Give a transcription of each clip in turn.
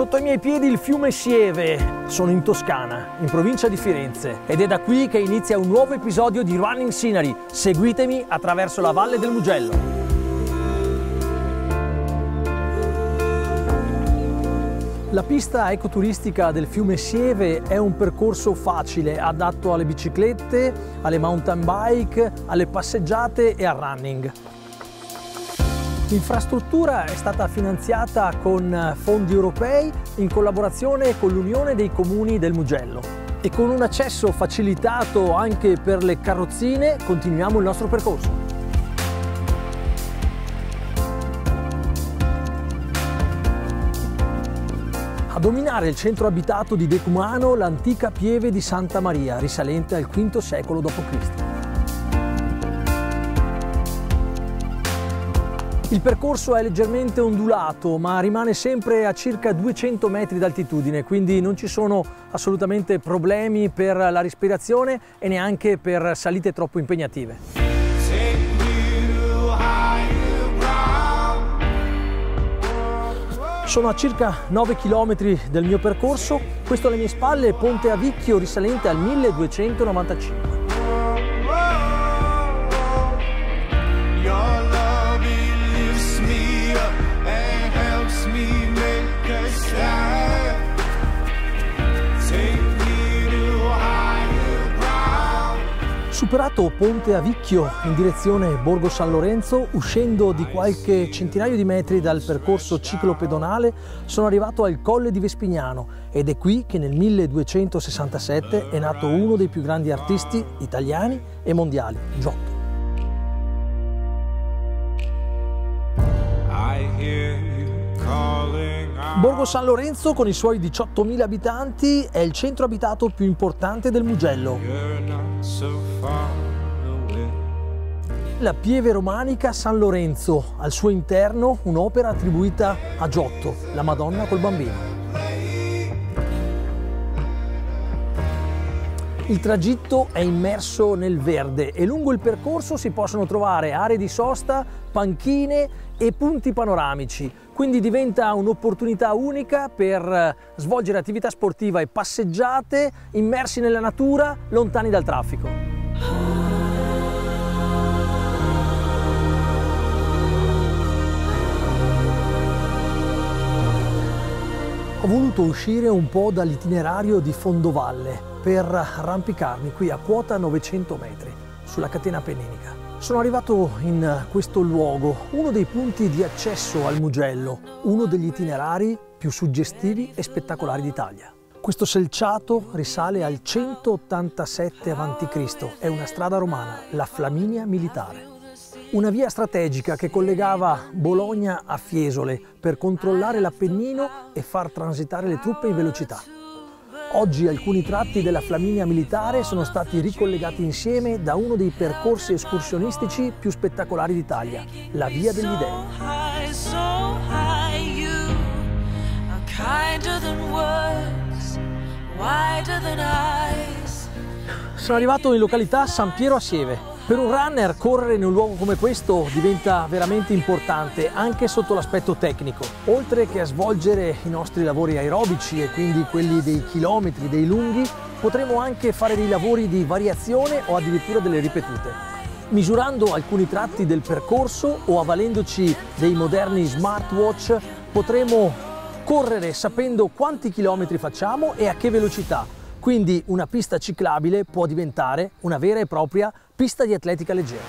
Sotto i miei piedi il fiume Sieve, sono in Toscana, in provincia di Firenze ed è da qui che inizia un nuovo episodio di Running Scenery. Seguitemi attraverso la Valle del Mugello. La pista ecoturistica del fiume Sieve è un percorso facile, adatto alle biciclette, alle mountain bike, alle passeggiate e al running. L'infrastruttura è stata finanziata con fondi europei in collaborazione con l'Unione dei Comuni del Mugello e con un accesso facilitato anche per le carrozzine continuiamo il nostro percorso. A dominare il centro abitato di Decumano l'antica pieve di Santa Maria, risalente al V secolo d.C. Il percorso è leggermente ondulato ma rimane sempre a circa 200 metri d'altitudine quindi non ci sono assolutamente problemi per la respirazione e neanche per salite troppo impegnative. Sono a circa 9 km del mio percorso, questo alle mie spalle è Ponte Avicchio risalente al 1295. Superato Ponte Avicchio in direzione Borgo San Lorenzo, uscendo di qualche centinaio di metri dal percorso ciclopedonale, sono arrivato al Colle di Vespignano ed è qui che nel 1267 è nato uno dei più grandi artisti italiani e mondiali, Giotto. Borgo San Lorenzo, con i suoi 18.000 abitanti, è il centro abitato più importante del Mugello. La pieve romanica San Lorenzo, al suo interno un'opera attribuita a Giotto, la Madonna col bambino. Il tragitto è immerso nel verde e lungo il percorso si possono trovare aree di sosta, panchine e punti panoramici, quindi diventa un'opportunità unica per svolgere attività sportiva e passeggiate immersi nella natura, lontani dal traffico. Ho voluto uscire un po' dall'itinerario di fondovalle per arrampicarmi qui a quota 900 metri sulla catena appenninica. Sono arrivato in questo luogo, uno dei punti di accesso al Mugello, uno degli itinerari più suggestivi e spettacolari d'Italia. Questo selciato risale al 187 a.C., è una strada romana, la Flaminia Militare. Una via strategica che collegava Bologna a Fiesole per controllare l'Appennino e far transitare le truppe in velocità. Oggi alcuni tratti della Flaminia militare sono stati ricollegati insieme da uno dei percorsi escursionistici più spettacolari d'Italia, la Via degli Dei. Sono arrivato in località San Piero a Sieve, per un runner correre in un luogo come questo diventa veramente importante anche sotto l'aspetto tecnico. Oltre che a svolgere i nostri lavori aerobici e quindi quelli dei chilometri, dei lunghi, potremo anche fare dei lavori di variazione o addirittura delle ripetute. Misurando alcuni tratti del percorso o avvalendoci dei moderni smartwatch potremo correre sapendo quanti chilometri facciamo e a che velocità quindi una pista ciclabile può diventare una vera e propria pista di atletica leggera.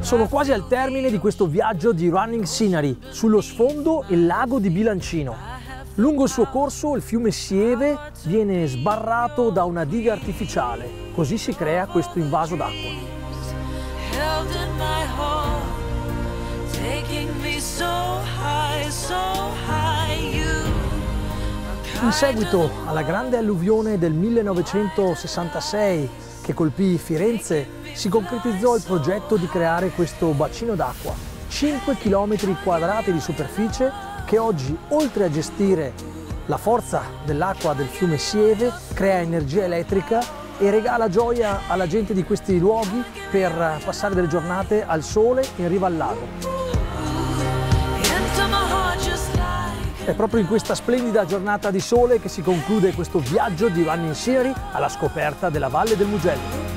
Sono quasi al termine di questo viaggio di running scenery. Sullo sfondo il lago di Bilancino. Lungo il suo corso il fiume Sieve viene sbarrato da una diga artificiale, così si crea questo invaso d'acqua. In seguito alla grande alluvione del 1966 che colpì Firenze, si concretizzò il progetto di creare questo bacino d'acqua, 5 km quadrati di superficie che oggi, oltre a gestire la forza dell'acqua del fiume Sieve, crea energia elettrica e regala gioia alla gente di questi luoghi per passare delle giornate al sole in riva al lago. È proprio in questa splendida giornata di sole che si conclude questo viaggio di Vanni Insieri alla scoperta della Valle del Mugello.